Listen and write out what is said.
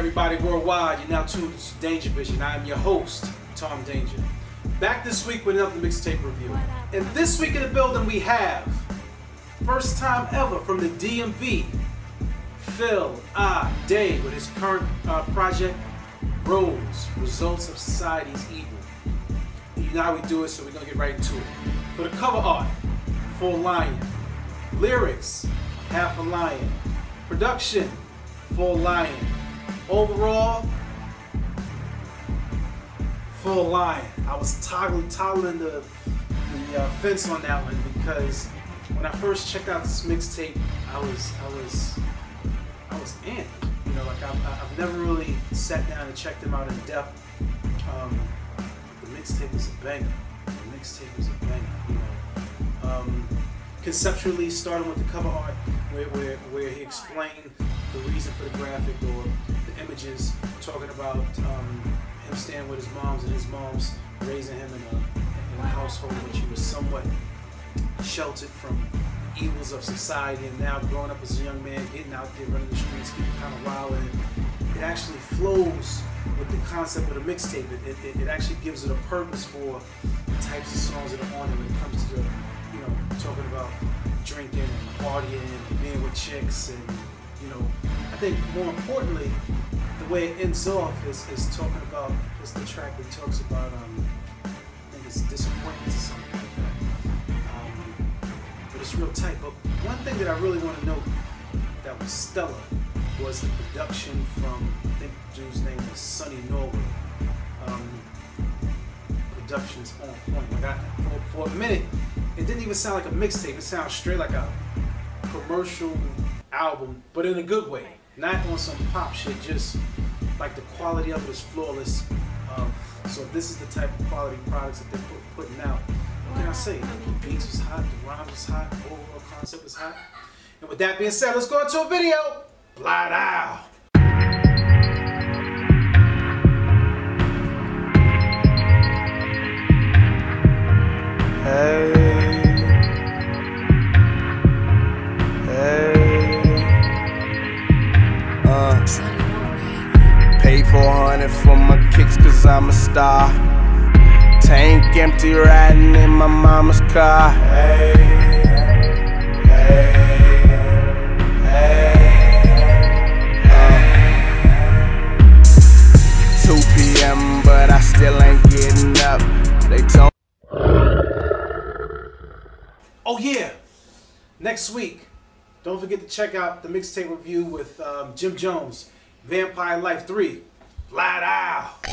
everybody worldwide. You're now tuned to Danger Vision. I am your host, Tom Danger. Back this week with another mixtape review. And this week in the building we have, first time ever from the DMV, Phil Ah Day with his current uh, project, Rose, Results of Society's Evil. You know how we do it, so we're gonna get right into it. For the cover art, Full Lion. Lyrics, Half a Lion. Production, Full Lion. Overall, Full line. I was toggling, toggling the, the uh, fence on that one because when I first checked out this mixtape, I was, I was, I was in. You know, like I've, I've never really sat down and checked them out in depth. Um, the mixtape is a banger. The mixtape is a banger. You know, um, conceptually starting with the cover art, where, where, where he explained the reason for the graphic or the images, talking about um, him staying with his moms and his moms raising him in a, in a household which he was somewhat sheltered from the evils of society, and now growing up as a young man, getting out there, running the streets, getting kind of wild, and it actually flows with the concept of the mixtape. It, it, it actually gives it a purpose for the types of songs that are on it when it comes to you know, talking about drinking and partying and being with chicks and, you know, I think more importantly, the way it ends off is, is talking about, just the track that talks about, um, I think it's disappointments or something like that. Um, but it's real tight. But one thing that I really want to note that was stellar was the production from, I think the dude's name is Sonny Norway. Um, production's on point. Like I, for, for a minute, it didn't even sound like a mixtape. It sounds straight like a commercial album, but in a good way. Not on some pop shit, just like the quality of it is flawless. Um, so this is the type of quality products that they're put, putting out. What can I say? The beats was hot, the rhymes was hot, the overall concept was hot. And with that being said, let's go into a video. Blot out. Paid 400 for my kicks cause I'm a star. Tank empty riding in my mama's car. Hey, hey, hey, 2 p.m. but I still ain't getting up. They told Oh yeah! Next week, don't forget to check out the mixtape review with um, Jim Jones, Vampire Life 3, Flat Out.